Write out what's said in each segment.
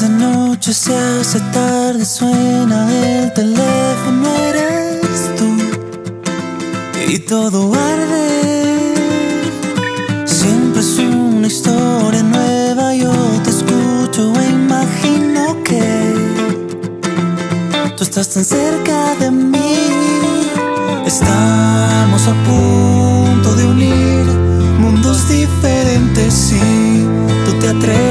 de noche, se hace tarde, suena el teléfono, eres tú y todo arde. Siempre es una historia nueva, yo te escucho e imagino que tú estás tan cerca de mí. Estamos a punto de unir mundos diferentes si tú te atreves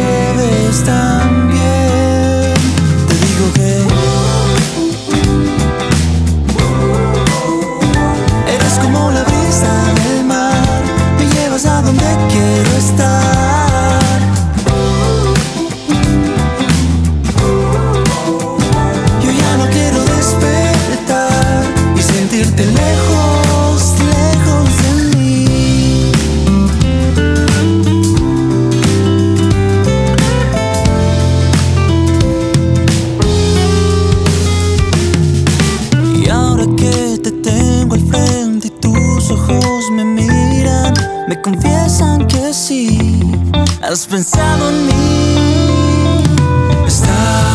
ahora que te tengo al frente y tus ojos me miran, me confiesan que sí, has pensado en mí. Estamos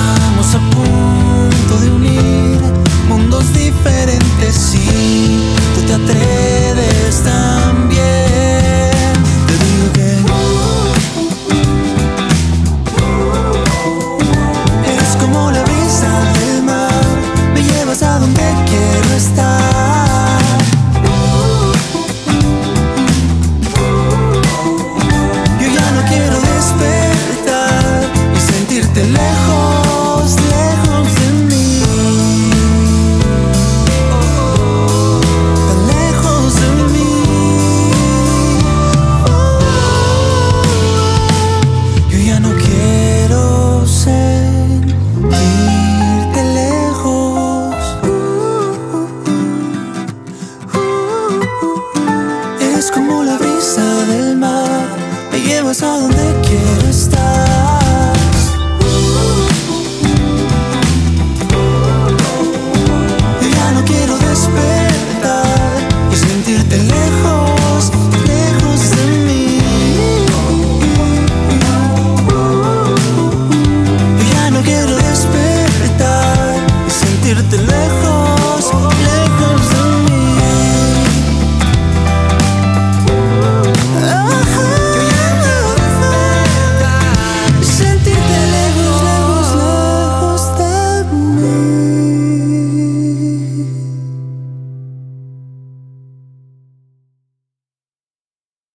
Es como la brisa del mar, me llevas a donde quiero estar.